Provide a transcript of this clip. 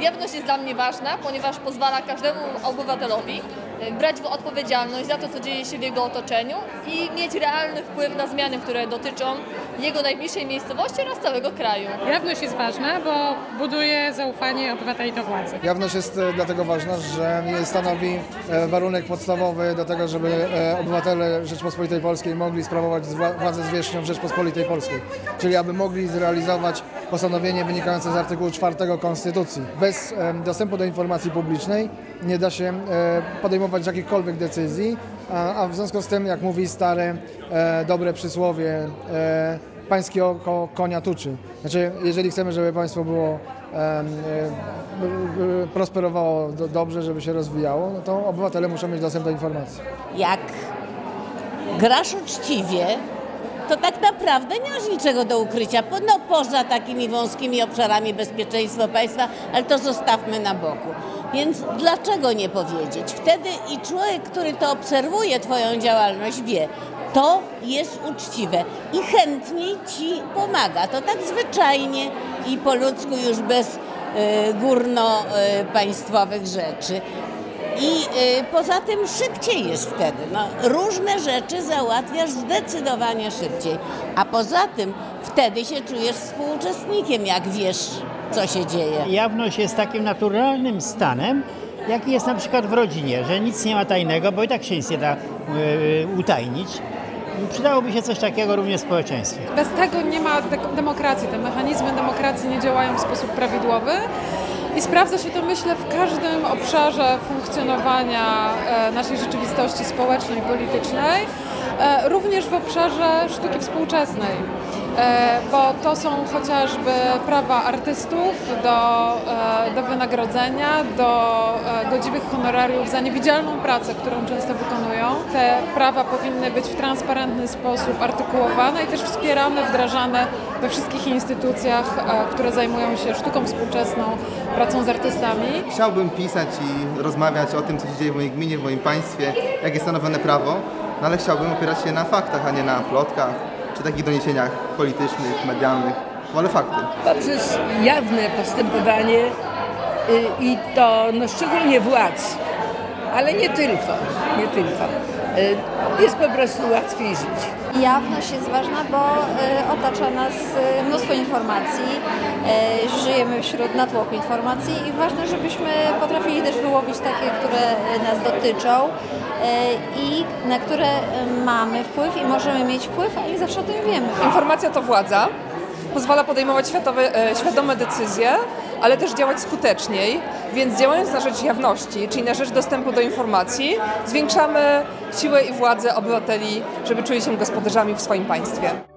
Jawność jest dla mnie ważna, ponieważ pozwala każdemu obywatelowi brać odpowiedzialność za to, co dzieje się w jego otoczeniu i mieć realny wpływ na zmiany, które dotyczą jego najbliższej miejscowości oraz całego kraju. Jawność jest ważna, bo buduje zaufanie obywateli do władzy. Jawność jest e, dlatego ważna, że stanowi e, warunek podstawowy do tego, żeby e, obywatele Rzeczpospolitej Polskiej mogli sprawować władzę zwierzchnią w Rzeczpospolitej Polskiej. Czyli aby mogli zrealizować postanowienie wynikające z artykułu 4 Konstytucji. Bez dostępu do informacji publicznej nie da się e, podejmować jakichkolwiek decyzji, a, a w związku z tym, jak mówi stare, e, dobre przysłowie, e, pańskie oko konia tuczy. Znaczy, jeżeli chcemy, żeby państwo było e, prosperowało do, dobrze, żeby się rozwijało, no to obywatele muszą mieć dostęp do informacji. jak grasz uczciwie, to tak naprawdę nie masz niczego do ukrycia. No poza takimi wąskimi obszarami bezpieczeństwa państwa, ale to zostawmy na boku. Więc dlaczego nie powiedzieć? Wtedy i człowiek, który to obserwuje, Twoją działalność, wie, to jest uczciwe i chętniej Ci pomaga. To tak zwyczajnie i po ludzku już bez y, górno-państwowych rzeczy. I y, poza tym szybciej jest wtedy. No, różne rzeczy załatwiasz zdecydowanie szybciej. A poza tym wtedy się czujesz współuczestnikiem, jak wiesz, co się dzieje. Jawność jest takim naturalnym stanem, jaki jest na przykład w rodzinie, że nic nie ma tajnego, bo i tak się nic nie da e, utajnić. Przydałoby się coś takiego również w społeczeństwie. Bez tego nie ma de- demokracji. Te mechanizmy demokracji nie działają w sposób prawidłowy. I sprawdza się to, myślę, w każdym obszarze funkcjonowania e, naszej rzeczywistości społecznej politycznej, również w obszarze sztuki współczesnej. E, Bo to są chociażby prawa artystów do, e, do wynagrodzenia, do e, godziwych honorariów za niewidzialną pracę, którą często wykonują. Te prawa powinny być w transparentny sposób artykułowane i też wspierane, wdrażane we wszystkich instytucjach, e, które zajmują się sztuką współczesną, pracą z artystami. Chciałbym pisać i rozmawiać o tym, co się dzieje w mojej gminie, w moim państwie, jak jest stanowione prawo, no ale chciałbym opierać się na faktach, a nie na plotkach czy takich doniesieniach politycznych, medialnych. Wolę fakty. poprzez jawne postępowanie y, i to no, szczególnie władz, ale nie tylko, nie tylko. Y, Jest po prostu łatwiej żyć. Jawność jest ważna, bo y, otacza nas y, mnóstwo informacji, żyjemy wśród natłoku informacji i ważne, żebyśmy potrafili też wyłowić takie, które nas dotyczą i na które mamy wpływ i możemy mieć wpływ, a nie zawsze o tym wiemy. Informacja to władza, pozwala podejmować światowe, świadome decyzje, ale też działać skuteczniej, więc działając na rzecz jawności, czyli na rzecz dostępu do informacji, zwiększamy siłę i władzę obywateli, żeby czuli się gospodarzami w swoim państwie.